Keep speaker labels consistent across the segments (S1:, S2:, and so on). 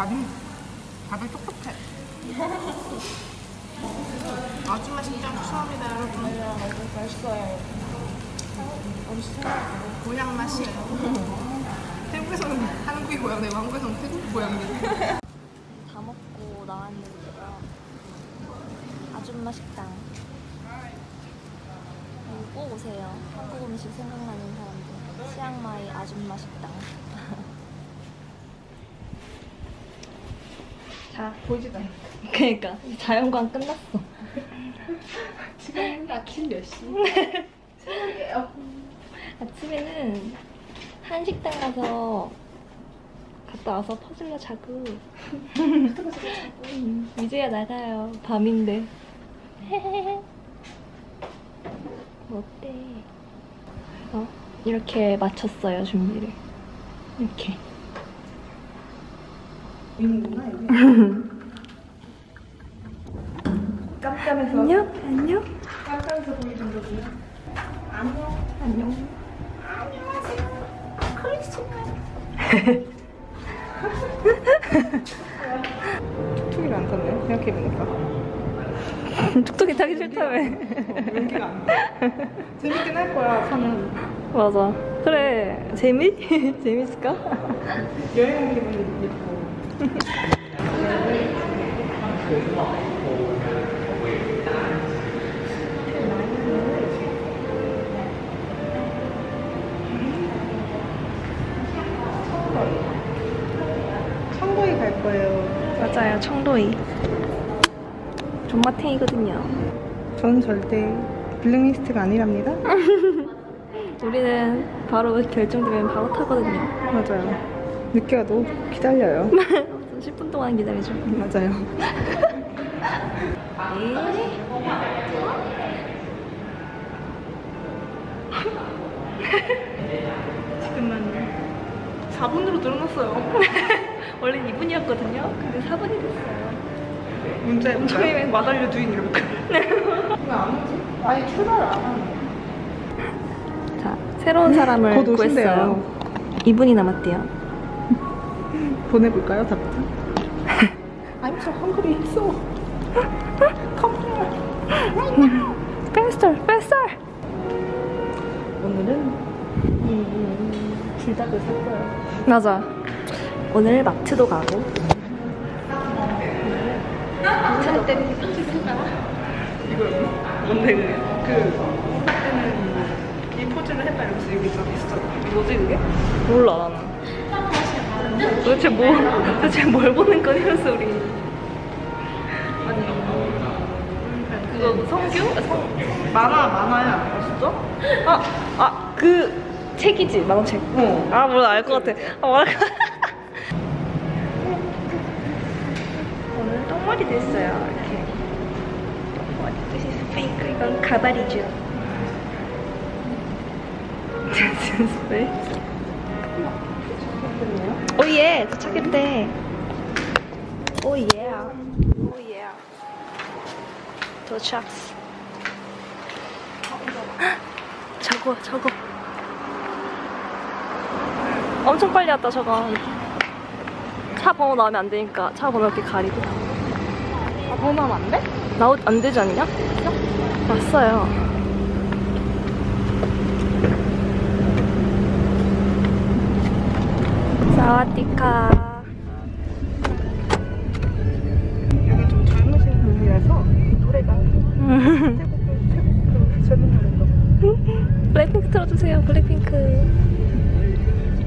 S1: 다들 다들 똑똑해. 아줌마 식당 추천합니다 여러분.
S2: 맛있어요.
S1: 고향 맛이에요. 태국에서는 한국이 고향이고 한국에서는 태국 고향이고.
S2: 다 먹고 나왔는데요. 아줌마 식당. 꼭 오세요. 한국 음식 생각나는 사람들. 치앙마이 아줌마 식당. 자,
S1: 보이지도 않아.
S2: 그러니까 자연광 끝났어.
S1: 지금 아침 몇 시? 새벽이에요.
S2: 아침에는 한식당 가서 갔다 와서 퍼즐러 자고 음, 이제야 나가요 밤인데 어때? 어? 이렇게 마쳤어요 준비를 이렇게
S1: 여기. 깜깜해서
S2: 안녕? 안녕?
S1: 깜깜해서 보이는 거구나. 안녕.
S2: 안녕
S1: 툭툭이를 안 탔네. 생각해보니까.
S2: 툭툭이 타기 싫다며
S1: 용기가 안 나. 재밌긴 할 거야 타면.
S2: 맞아 그래 재미? 재밌을까?
S1: 여행 기분이 있고. 청도에 갈 거예요.
S2: 맞아요 청도이 존맛탱이거든요
S1: 저는 절대 블랙리스트가 아니랍니다.
S2: 우리는 바로 결정되면 바로 타거든요
S1: 맞아요. 늦게 와도 기다려요.
S2: 10분 동안 기다리죠
S1: 맞아요. 지금은 4분으로 늘어났어요.
S2: 원래 2분이었거든요 근데 4분이 됐어요
S1: 문제 문제 마달려 주인 이럴까? 왜안 오지? 아예 출발 안 하네.
S2: 자 새로운 사람을. 구했어요 2분이 남았대요
S1: 보내볼까요, 답장? I'm so hungry, so come here.
S2: faster faster
S1: 오늘은 이 불닭을 살 거예요.
S2: 맞아 오늘 마트도 가고
S1: 할 때는 편집해봐. 이거 뭔데 그게? 그 때는 이 포즈를 해봐 이러면서 여기 딱 있었잖아. 뭐지 그게?
S2: 몰라 나는 도대체 뭐 도대체 뭘 보는 거냐면서 우리
S1: 아니
S2: 그거 성규? 아, 성...
S1: 만화 만화야. 아 진짜?
S2: 아, 아, 그 책이지, 만화책.
S1: 어.
S2: 아, 몰라, 알 것 같아. 아, 말 오늘 똥머리 됐어요, 이렇게. 똥머리 끝이 it's fake, 이건 가발이죠. It's fake. Oh yeah, 도착했대. Oh yeah. Oh yeah. 도착. 저거 저거 엄청 빨리 왔다 저거 차 번호 나오면 안 되니까 차 번호 이렇게 가리고
S1: 아 번호는 안 돼?
S2: 나오 안 되지 않냐? 왔어요 사와디카
S1: 여기 좀 젊으신 분이라서 노래가 태국 태국 그 젊은 노래인가 봐.
S2: 블랙핑크 틀어주세요 블랙핑크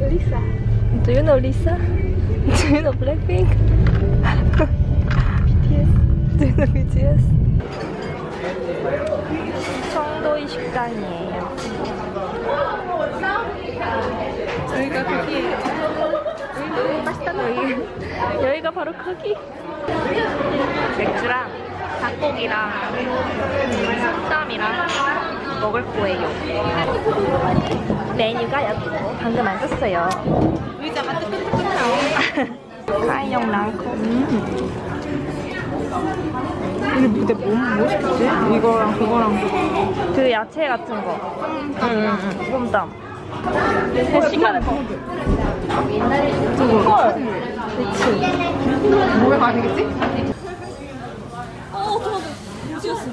S1: 리사.
S2: Do you know Lisa? Do you know Blackpink? BTS? Do you know BTS? 청도이 식당이에요.
S1: 여기가 거기 에
S2: 여기, 여기가 바로 거기. 맥주랑 닭고기랑 쌈이랑 먹을 거예요. 메뉴가 여기고 방금 안 썼어요.
S1: 의자가 뜨끈뜨끈 나오네.
S2: 카인용 랑코.
S1: 근데 근데 뭐, 뭐 시켰지? 이거랑 그거랑
S2: 그 야채 같은 거. 응, 응, 응. 솜땀. 3시간을 더. 헐. 그치.
S1: 뭐에 가야겠지?
S2: 어, 어떡하지? 움직였어.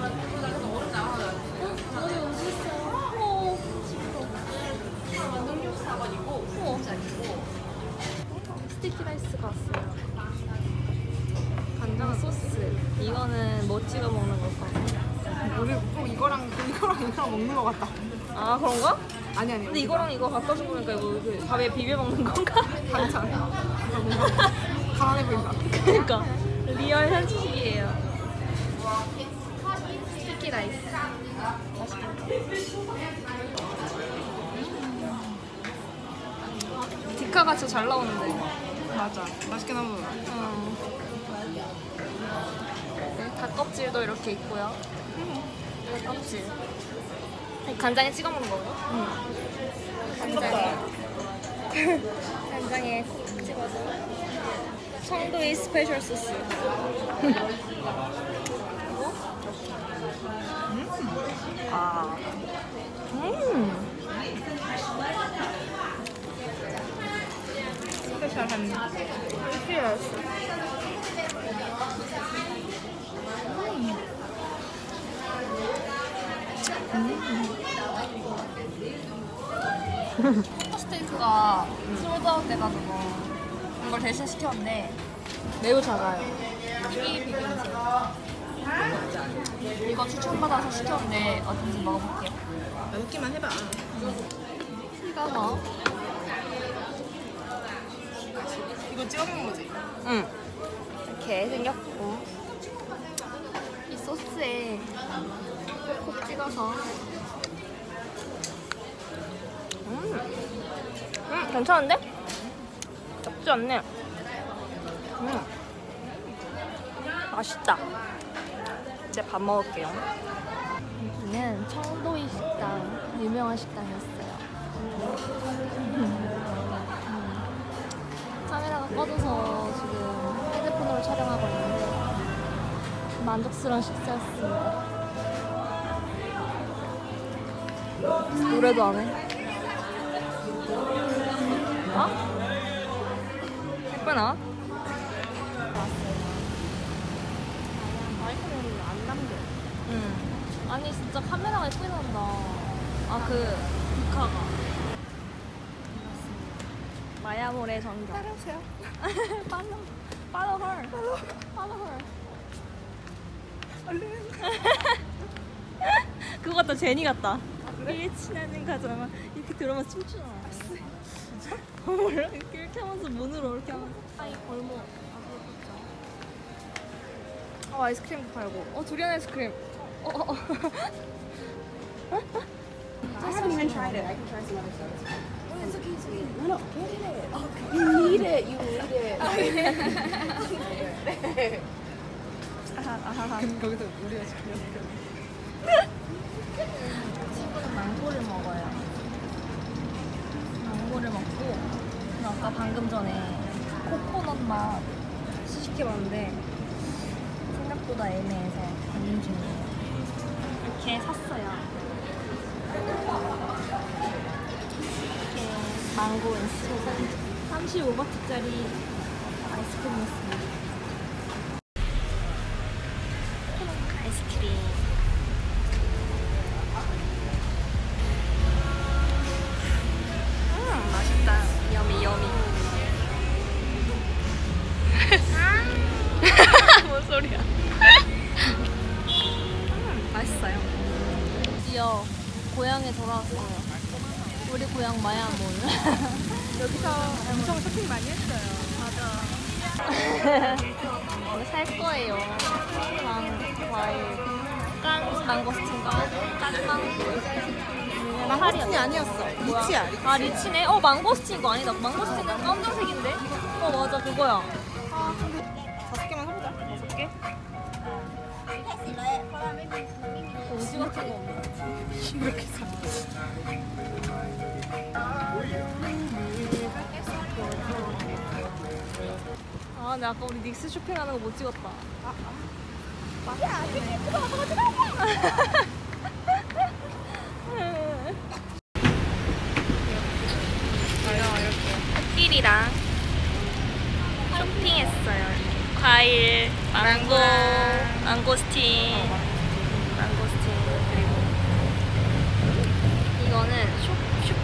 S2: 먹는
S1: 것 같다.
S2: 아, 그런가?
S1: 아니 아니.
S2: 근데 이거랑 이거 갖다 준 거니까 이거 그 밥에 비벼 먹는 건가?
S1: 반찬. 뭔가 가난해 보인다.
S2: 그러니까 real 현지식이에요. Sticky rice. 디카가 진짜 잘 나오는데.
S1: 맞아. 맛있게 나무.
S2: 음. 네, 닭껍질도 이렇게 있고요. 닭껍질. 이 간장에 찍어 먹는 거예요? 간장에. 간장에 콕 찍어서. 청도의 special 소스. 아. 음.
S1: special한.
S2: 스 테이크가 솔드아웃 돼가지고 이걸 대신 시켰는데 매우 작아요. 이 비빔새. 이거 추천받아서 시켰는데 어떤지 먹어볼게요.
S1: 먹기만 해봐.
S2: 이거 뭐?
S1: 이거 찍어 먹는 거지.
S2: 응. 이렇게 생겼고 이 소스에 콕 찍어서 음, 음 괜찮은데? 나쁘지 않네. 음, 맛있다. 이제 밥 먹을게요. 여기는 청도이 식당, 유명한 식당이었어요. 카메라가 꺼져서 지금 핸드폰으로 촬영하고 있는데 만족스러운 식사였습니다. 노래도 안 해. 어? 예쁘나? 마이크는 안 남겨. 응. 아니 진짜 카메라가 예쁘게 나온다. 아그 디카가. 마야몰의 전경.
S1: 따라오세요.
S2: follow, follow her. Follow her.
S1: 얼른.
S2: 그거 같다, 제니 같다. 일 친하는 가자마 이렇게 들어만 춤추나. 진짜? 몰라? 이렇게, 이렇게 하면서 문으로 이렇게 하면서. 아이 골목. 아. 어 아이스크림도 팔고. 어 두리안 아이스크림. 어 어. 어.
S1: I haven't even tried it. I can try some other stuff.
S3: Oh, it's okay, it's okay. No, no, get it. You need it. You need it.
S2: 아하하하.
S1: 거기서 우리가 시키면
S2: 친구는 망고를 먹어요. 망고를 먹고 아까 방금 전에 코코넛 맛 시식해봤는데 생각보다 애매해서 고민 중이에요. 이렇게 샀어요. 이렇게 망고 인스 35바트짜리 아이스크림이었습니다. 드디어 고향에 돌아왔어요. 우리 고향 마야몰.
S1: 여기서 엄청 쇼핑 많이 했어요.
S2: 이거 살 거예요. 랑 과일. 깐 망고스틴과 깐 망고.
S1: 망고스틴이 아니었어. 리치야. 리치.
S2: 아 리치네? 어 망고스틴 이거 아니다. 망고스틴은 검정색인데? 어 맞아 그거야.
S1: 다섯 개만 해보자.
S2: 다섯 개? 오지 같은 거 없나?
S1: 사.
S2: 아 근데 아까 우리 닉스 쇼핑하는 거 못 찍었다. 과일이랑 쇼핑했어요. 과일, 망고, 망고스틴 그리고 이거는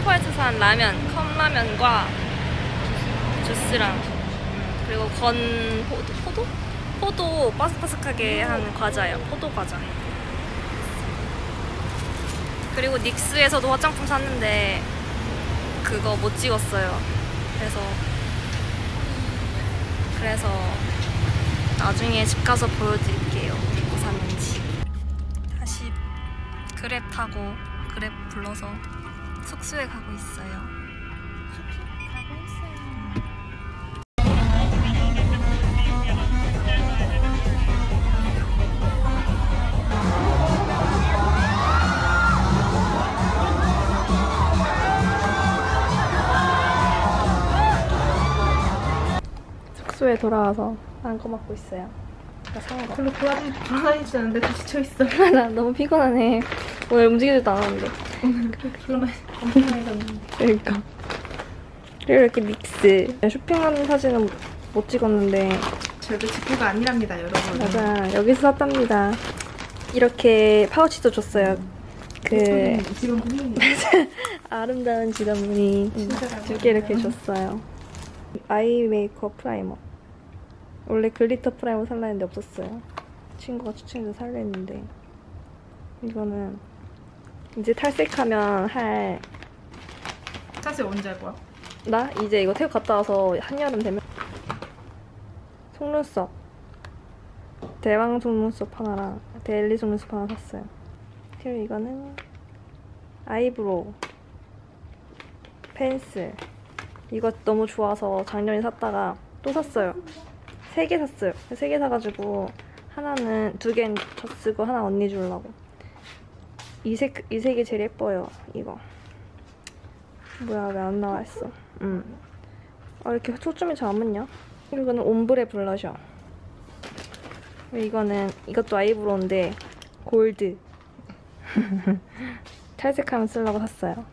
S2: 슈, 슈퍼에서 산 라면, 컵라면과 주스랑 음, 그리고 건 포도, 포도? 포도 바삭바삭하게 한 과자예요. 포도 과자. 그리고 닉스에서도 화장품 샀는데 그거 못 찍었어요. 그래서 그래서 나중에 집 가서 보여드릴게요. 뭐 샀는지. 다시 그랩 타고 그랩 불러서 숙소에 가고 있어요. 가고 있어요. 숙소에 돌아와서 안고 먹고 있어요.
S1: 별로 돌아다니, 돌아다니지 않는데 다 지쳐 있어.
S2: 나 너무 피곤하네. 오늘 움직이지도 않았는데.
S1: 별로 엄청 많이.
S2: 그러니까. 그리고 이렇게 믹스. 쇼핑하는 사진은 못 찍었는데
S1: 저도 지표가 아니랍니다, 여러분.
S2: 맞아 여기서 샀답니다. 이렇게 파우치도 줬어요. 그
S1: 직원분이
S2: 아름다운 직원분이 두 개 이렇게 줬어요. Eye 메이크업 primer. 원래 glitter primer 살라 했는데 없었어요. 친구가 추천해서 살려 했는데 이거는 이제 탈색하면 할
S1: 사실 언제 할 거야?
S2: 나? 이제 이거 태국 갔다 와서 한여름 되면 속눈썹. 대왕 속눈썹 하나랑 daily 속눈썹 하나 샀어요. 그리고 이거는 Eyebrow pencil. 이거 너무 좋아서 작년에 샀다가 또 샀어요. 세 개 샀어요. 세 개 사가지고 하나는 두 개는 저 쓰고 하나 언니 주려고 이 색 이 색이 제일 예뻐요 이거 뭐야 왜 안 나와 있어? 음. 아 이렇게 초점이 잘 안 맞냐? 그리고 이거는 ombre blusher. 이거는 이것도 eyebrow인데 골드. 탈색하면 쓰려고 샀어요.